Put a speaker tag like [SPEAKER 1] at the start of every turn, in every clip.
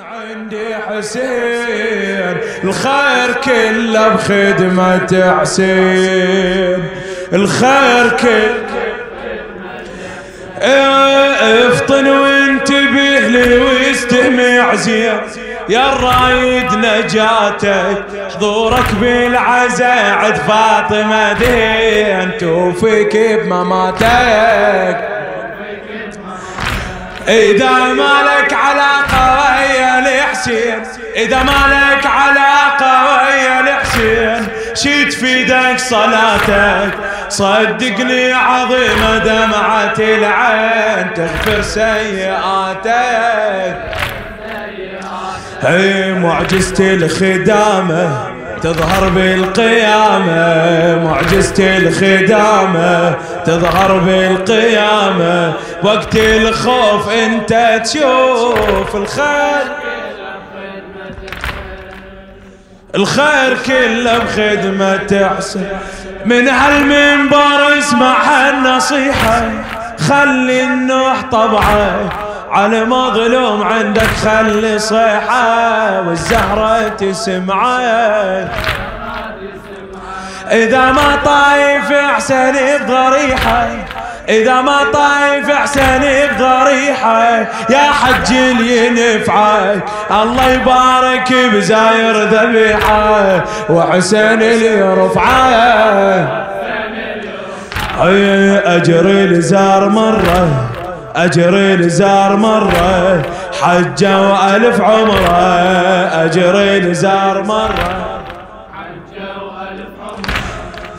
[SPEAKER 1] عندي حسين. الخير كله بخدمة حسين. الخير كله. افطن وانتبه لي واستمع زين يا الرايد نجاتك حضورك بالعزاء عد فاطمة دين. توفيك بمماتك إذا مالك علاقة الحسين إذا مالك علاقة ويا الحسين شي تفيدك صلاتك. صدقني عظيمة دمعة العين تغفر سيئاتك. هي معجزة الخدامة تظهر بالقيامة. معجزة الخدامة تظهر بالقيامة. وقت الخوف انت تشوف الخير. الخير كله بخدمة حسين من هالمنبر اسمع النصيحة خلي النوح طبعه. على مظلوم عندك خلي صيحة. والزهرة تسمعه. إذا ما طايف أحسن بضريحة. إذا ما طايف أحسن بضريحة يا حج ينفعك. الله يبارك بزاير ذبيحة وحسين اللي يرفعه أجر الزار مرة أجر الزار مرة حجة وألف عمرة أجر الزار مرة.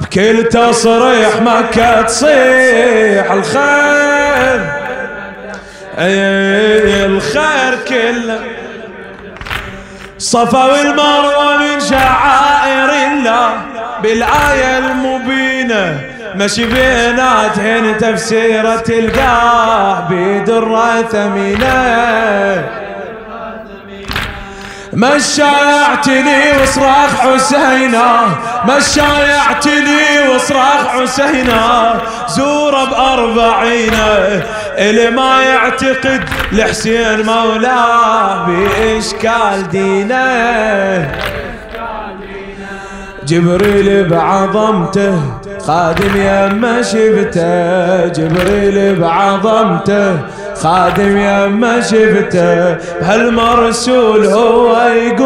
[SPEAKER 1] بكل تصريح مكة تصيح الخير. اي الخير كله. صفا والمروة من شعائر الله بالآية المبينة. مشي بيناتهن تفسيرة تلقاه بدرة ثمينة مشايعتني وصراخ حسينا مشايعتني وصراخ حسينا. زوره بأربعينه اللي ما يعتقد لحسين مولاه بإشكال دينه. جبريل بعظمته خادم يما شفته جبريل بعظمته. خادم يما شفته بهالمرسول هو يقول